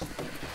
you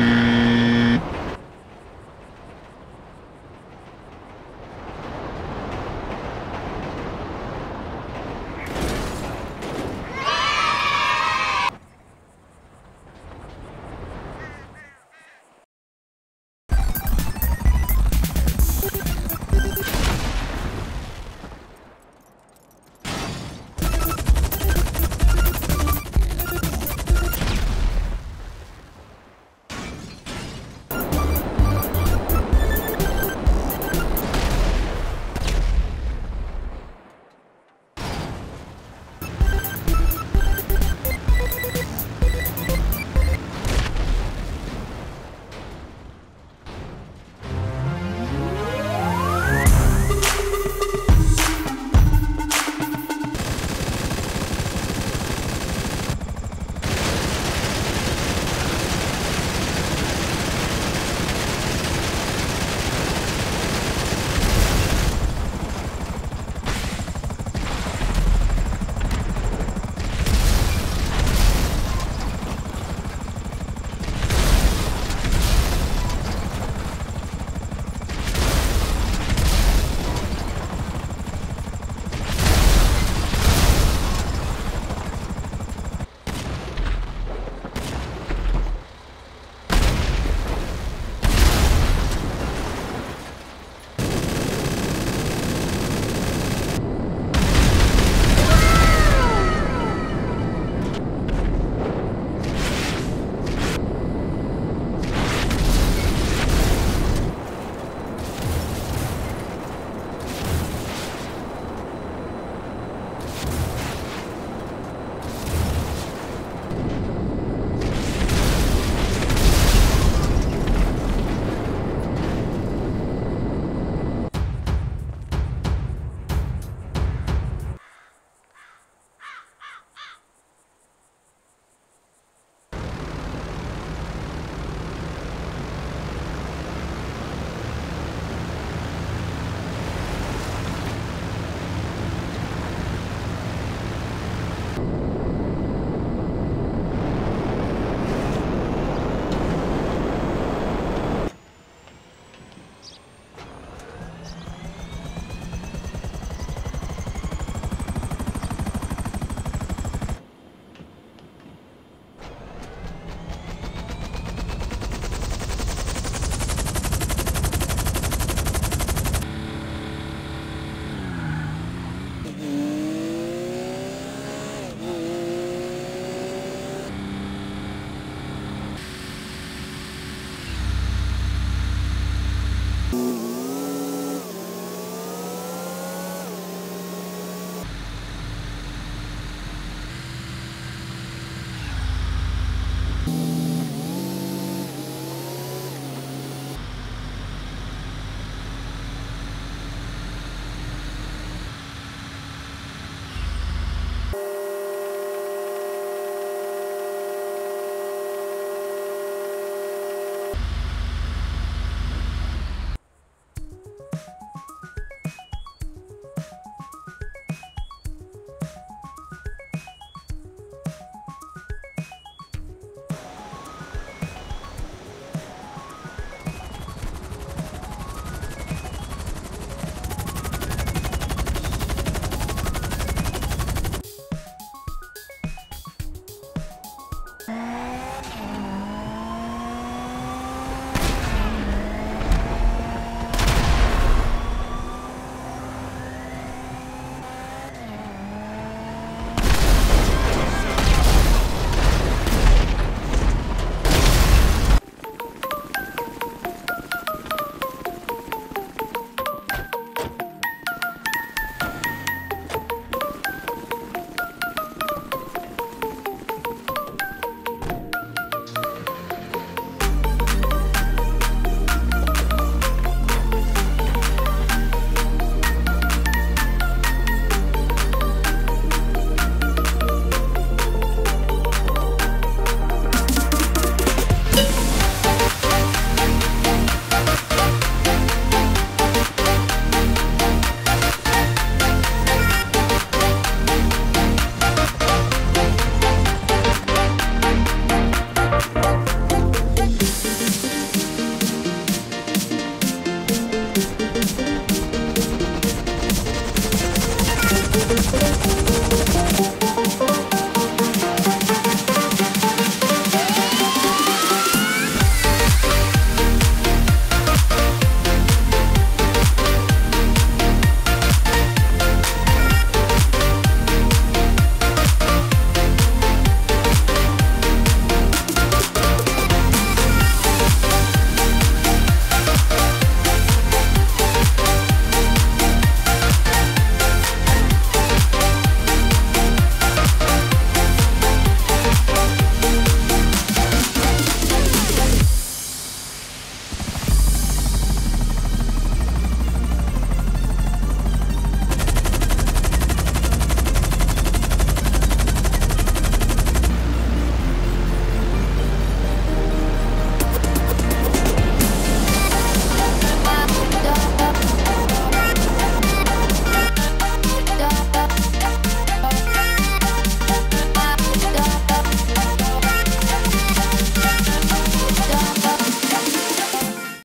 Mm-hmm.